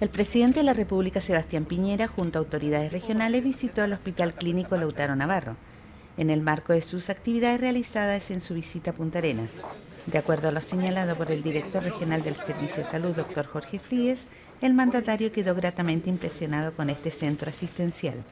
El presidente de la República, Sebastián Piñera, junto a autoridades regionales, visitó el Hospital Clínico Lautaro Navarro, en el marco de sus actividades realizadas en su visita a Punta Arenas. De acuerdo a lo señalado por el director regional del Servicio de Salud, doctor Jorge Fríes, el mandatario quedó gratamente impresionado con este centro asistencial.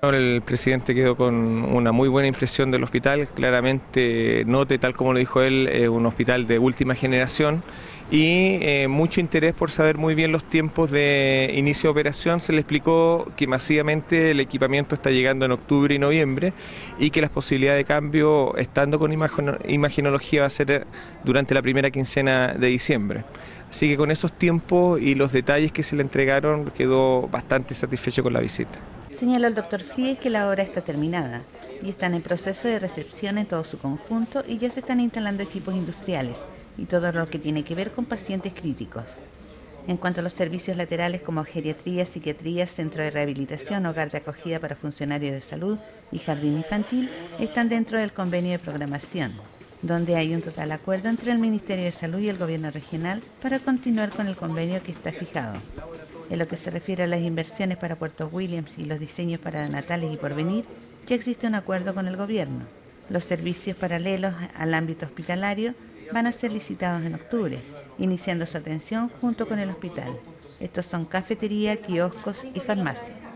El presidente quedó con una muy buena impresión del hospital, claramente note, tal como lo dijo él, un hospital de última generación y eh, mucho interés por saber muy bien los tiempos de inicio de operación. Se le explicó que masivamente el equipamiento está llegando en octubre y noviembre y que las posibilidades de cambio, estando con imagenología, va a ser durante la primera quincena de diciembre. Así que con esos tiempos y los detalles que se le entregaron quedó bastante satisfecho con la visita. Señaló el doctor Fries que la obra está terminada y están en proceso de recepción en todo su conjunto y ya se están instalando equipos industriales y todo lo que tiene que ver con pacientes críticos. En cuanto a los servicios laterales como geriatría, psiquiatría, centro de rehabilitación, hogar de acogida para funcionarios de salud y jardín infantil, están dentro del convenio de programación, donde hay un total acuerdo entre el Ministerio de Salud y el Gobierno regional para continuar con el convenio que está fijado. En lo que se refiere a las inversiones para Puerto Williams y los diseños para Natales y Porvenir, ya existe un acuerdo con el Gobierno. Los servicios paralelos al ámbito hospitalario van a ser licitados en octubre, iniciando su atención junto con el hospital. Estos son cafetería, kioscos y farmacia.